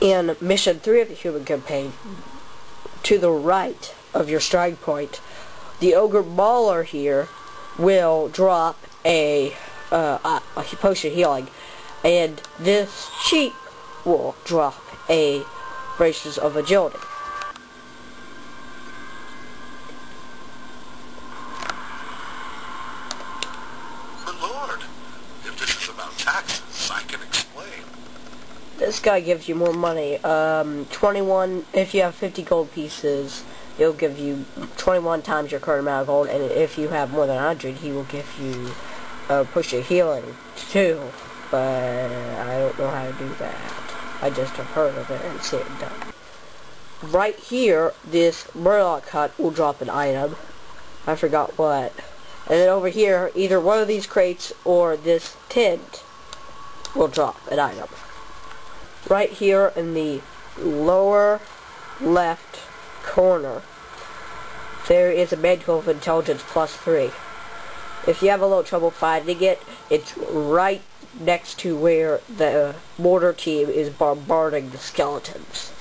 in Mission 3 of the Human Campaign, to the right of your strike point, the Ogre Mauler here will drop a, uh, a potion healing, and this sheep will drop a bracers of agility. Lord, if this is about taxes, I can explain. This guy gives you more money. Um, 21, if you have 50 gold pieces, he'll give you 21 times your current amount of gold, and if you have more than 100, he will give you uh, push of healing, too. But I don't know how to do that. I just have heard of it and seen it done. Right here, this Murloc hut will drop an item. I forgot what. And then over here, either one of these crates or this tent will drop an item. Right here in the lower left corner, there is a manual of intelligence plus three. If you have a little trouble finding it, it's right next to where the mortar team is bombarding the skeletons.